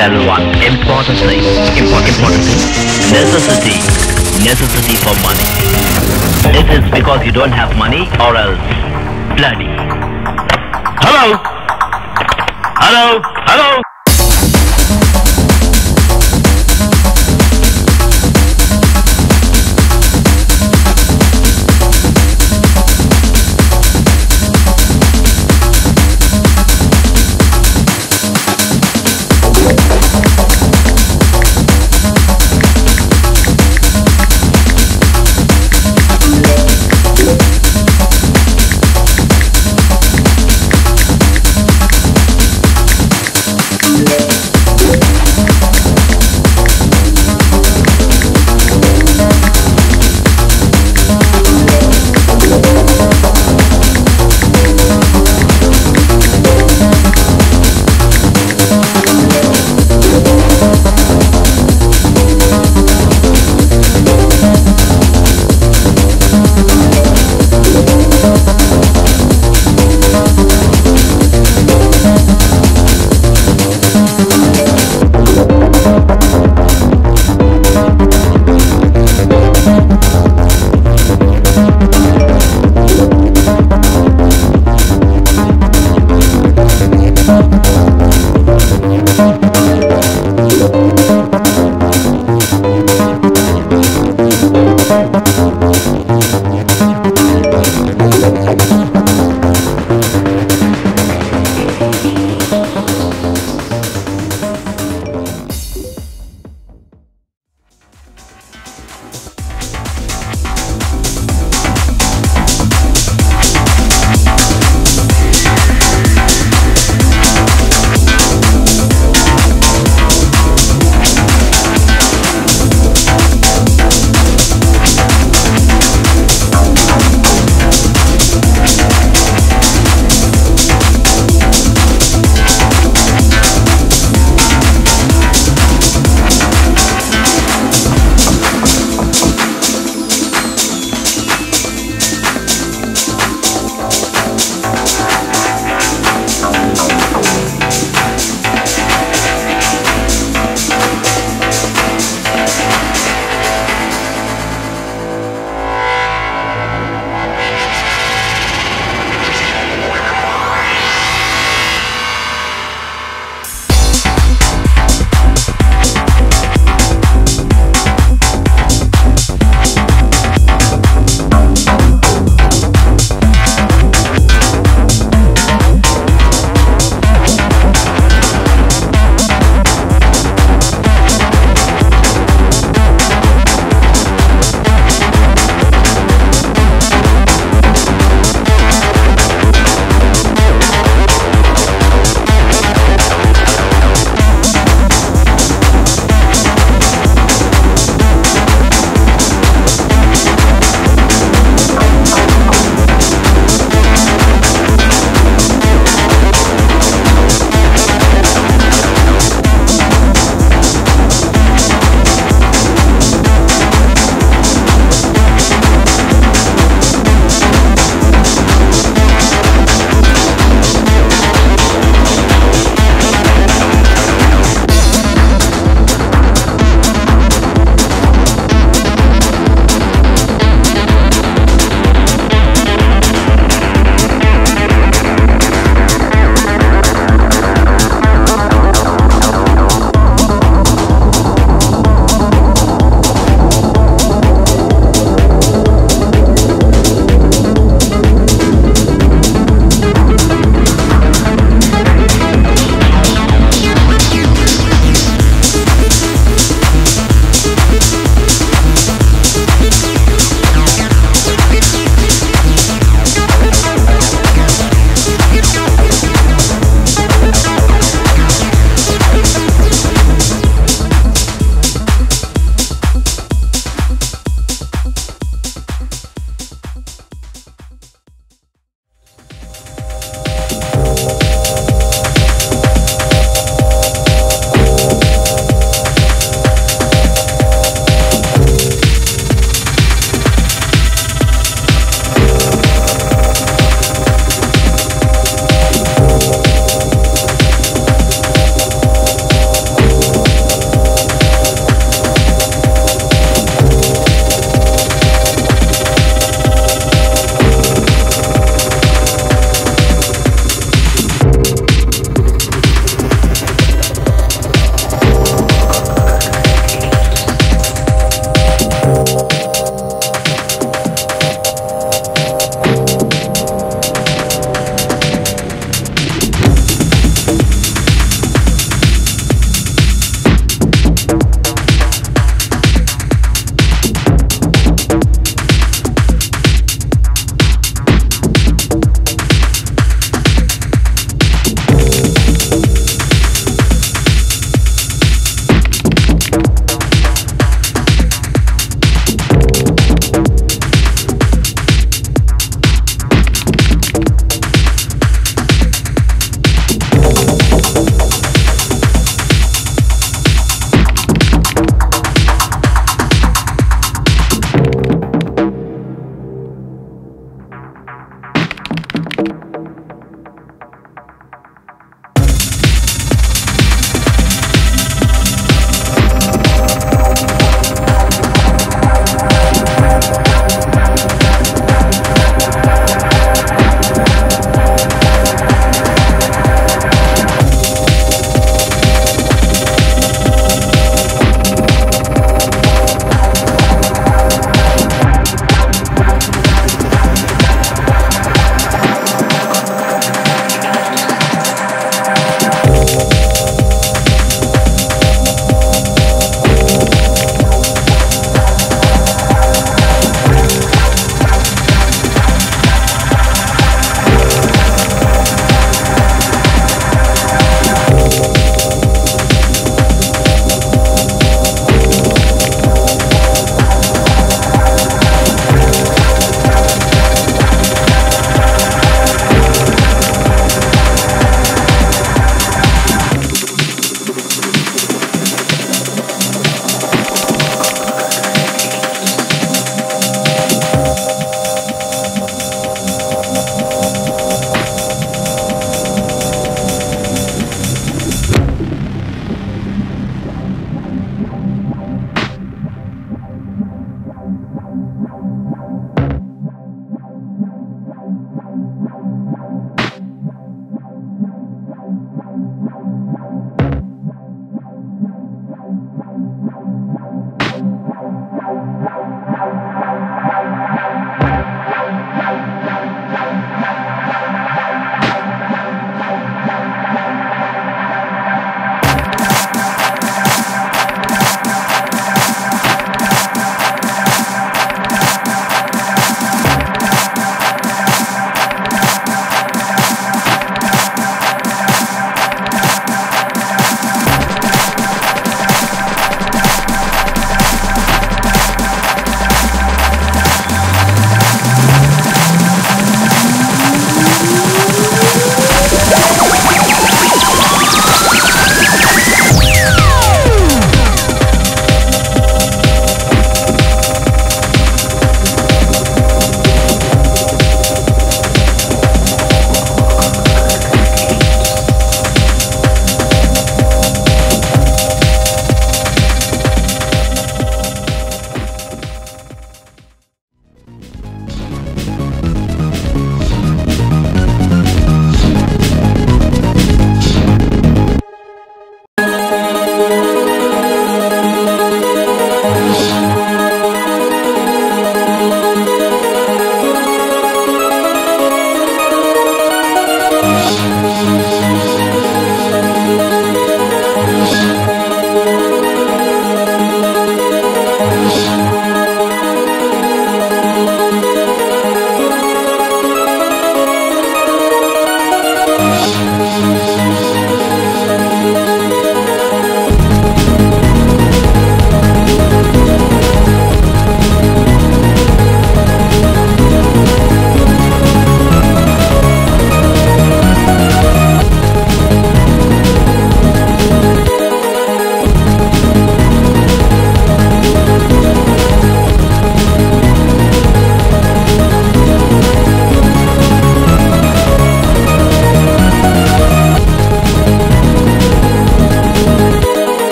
To tell one important thing. Important, important thing. Necessity. Necessity for money. It is because you don't have money or else bloody. Hello? Hello? Hello?